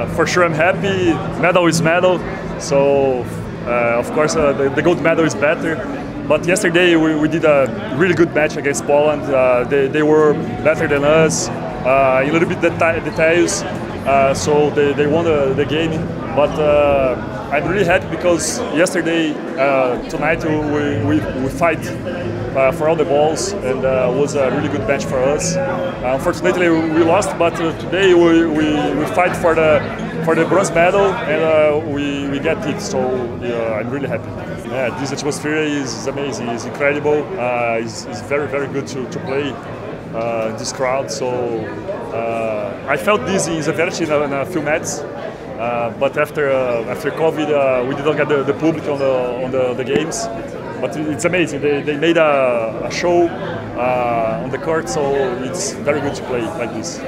Uh, for sure, I'm happy. Medal is medal, so uh, of course uh, the, the, gold medal is better. But yesterday we, we did a really good match against Poland. Uh, they, they were better than us. Uh, a little bit deta- details, uh, so they, they won the, the game. But I'm really happy because yesterday, tonight we, we, we fight uh, for all the balls and uh, was a really good match for us. Uh, unfortunately, we lost, but today we, we, we, fight for the for the bronze medal and we, we get it. So I'm really happy. Yeah, this atmosphere is amazing. It's incredible. It's, it's, very very good to, to play uh, this crowd. So uh, I felt this in Zawiercie in, in a few matches. Uh, but after after COVID, we didn't get the, the public on the on the, the games but it's amazing. They, they made a, a show uh, on the court, so it's very good to play like this.